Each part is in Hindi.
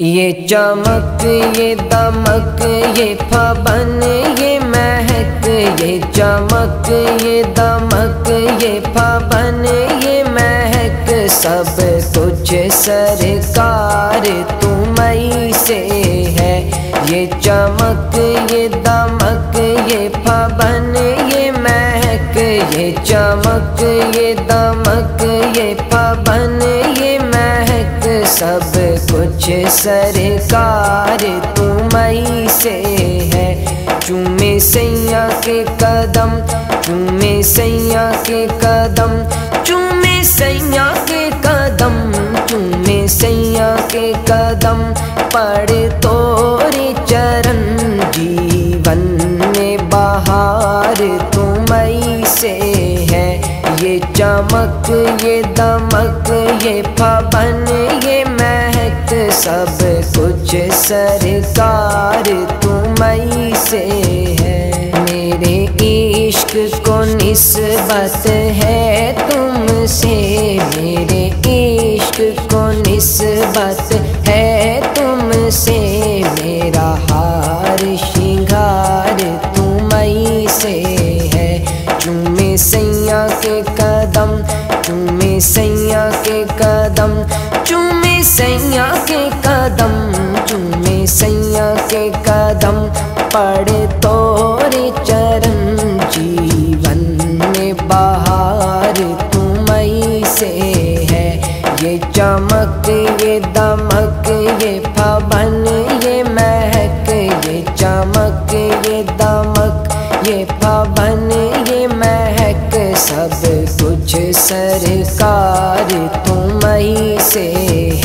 ये चमक, ये दमक, ये फबन, ये महक, ये चमक, ये दमक, ये फबन, ये महक। सब कुछ सरकार तुम्हें से है। ये चमक, ये दमक, ये फबन, ये महक, ये चमक, ये दमक, ये फबन, ये महक। सब कुछ सरकार तुम्हें से है। चूमे सैया के कदम, चूमे सैया के कदम, चूमे सैया के कदम, चूमे सैया के कदम पढ़ तोरे ये चमक, ये दमक, ये फबन ये महक, सब कुछ सरकार तुम्हें से है। मेरे इश्क को निस्बत है तुमसे, मेरे इश्क को निस्बत के कदम, चूमे सैया के कदम, चूमे सैया के कदम, चूमे सैया के कदम, पड़े तोरे चरण जीवन में बाहर कुछ सरकार तुम्हें से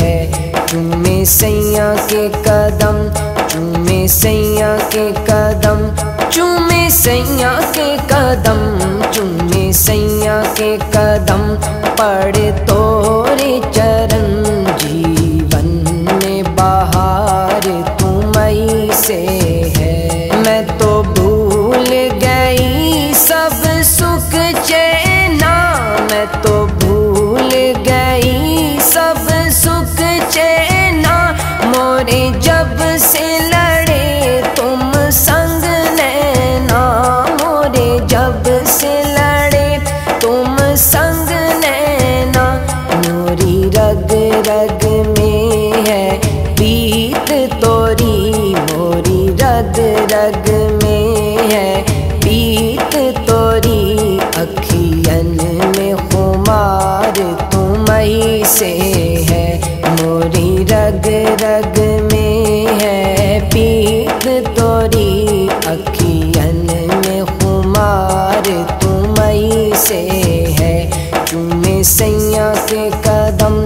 है। चूमे सैया के कदम चूमे सैया के कदम चुमे सैया के कदम चुमे सैया के कदम पढ़ तोरे तो भूल गई सब सुख चैना। मोरे जब से लड़े तुम संग नैना मोरे जब से लड़े तुम संग नैना मोरी रग रग में है पीत तोरी। मोरी रग रग में है पीत तोरी। अखियन से है, मोरी रग रग में है पीत तोरी, अखियन में खुमार तुम्हें से है। चुमे सैया के कदम,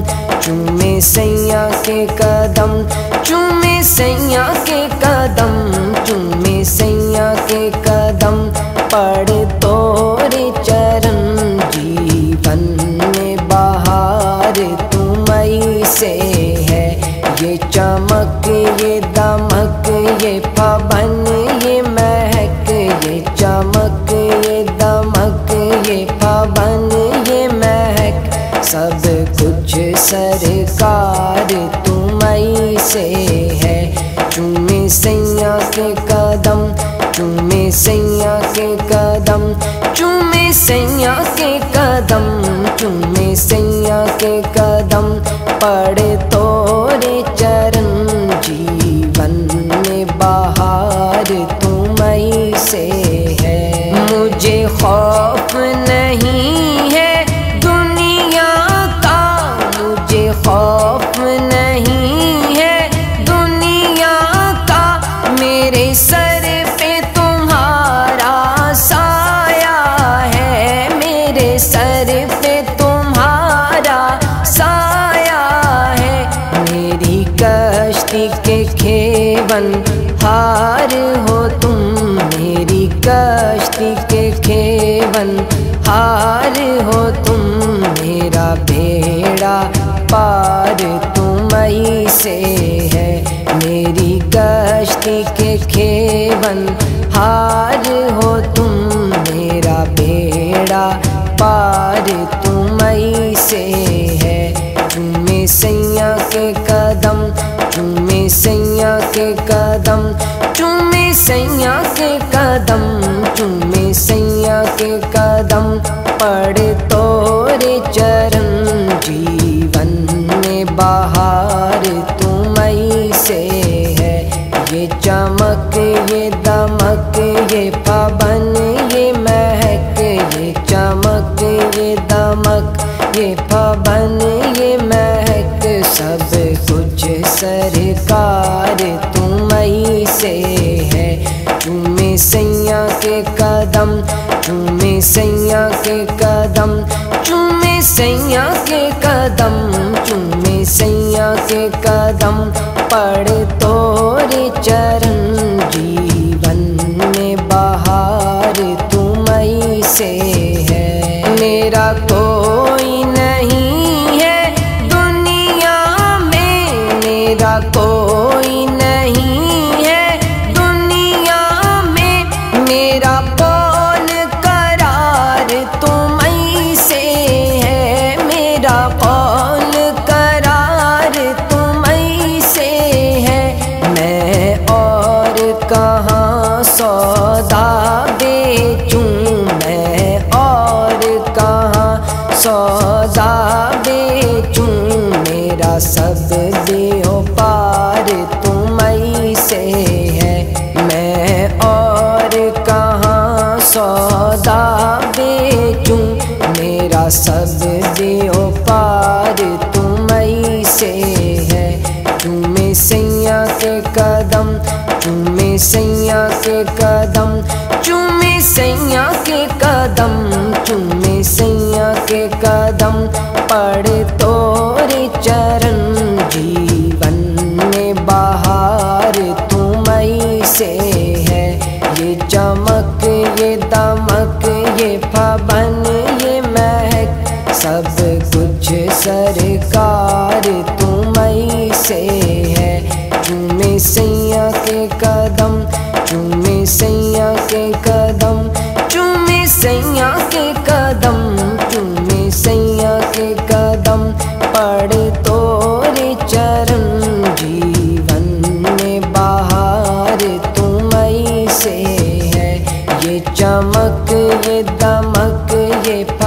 चुमे सैया के कदम फबन ये महक। सब कुछ सरकार तुम्हें से है। चुमे सैया के कदम चुमे सैया के कदम चूमे सैया के कदम चुमे सैया के कदम। सर पे तुम्हारा साया है। मेरी कश्ती के खेवन हार हो तुम। मेरी कश्ती के खेवन हार हो तुम। मेरा बेड़ा पार तुम्हें से है। मेरी कश्ती के खेवन हार पार तुम्हें से है। चूमे सैया के कदम चूमे सैया के कदम चूमे सैया के कदम चूमे सैया के कदम पड़ तोरे चरण जीवन में बाहर तुमई से है। ये चमक, ये दमक, ये ये दमक, ये पवन, ये महक, सब कुछ सरकार तुमई से है। चूमे सैया के कदम चूमे सैया के कदम चूमे सैया के कदम चूमे सैया के कदम पड़ तोरे चरण जीवन में बाहर तुमई से है मेरा कोई सौदा बेचूं मेरा सब देहो पार तुमई से है। मैं और कहाँ सौदा बेचूं मेरा सब देहो पार तुमई से है। चूमे सैया के कदम चूमे सैया के कदम चूमे सैया के कदम पड़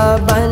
से